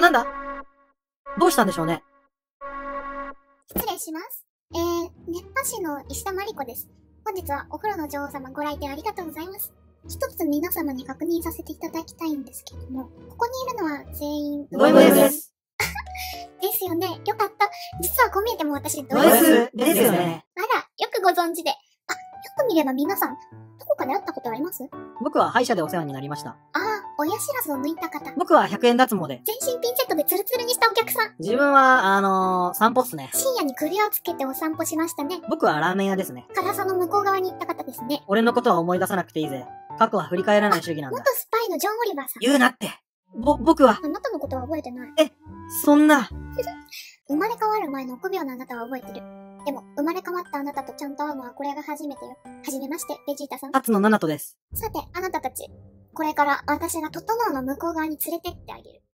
だなんだ？どうしたんでしょうね？失礼します。えー、熱波師の石田真理子です。本日はお風呂の女王様ご来店ありがとうございます。一つ皆様に確認させていただきたいんですけども、ここにいるのは全員ド M です。ですよね。よかった。実はこう見えても私ド S ですよね。あら、よくご存知で。あ、よく見れば皆さん、どこかで会ったことあります？僕は歯医者でお世話になりました。親知らずを抜いた方。僕は100円脱毛で。全身ピンセットでツルツルにしたお客さん。自分は、あのー、散歩っすね。深夜に首をつけてお散歩しましたね。僕はラーメン屋ですね。辛さの向こう側に行った方ですね。俺のことは思い出さなくていいぜ。過去は振り返らない主義なん元だ。スパイのジョン・オリバーさん。言うなって。ぼ、僕は、あなたのことは覚えてない。そんな、生まれ変わる前の臆病なあなたは覚えてる。でも、生まれ変わったあなたとちゃんと会うのはこれが初めてよ。はじめまして、ベジータさん。タツのナナトです。さて、あなたたち。これから私が整うの向こう側に連れてってあげる。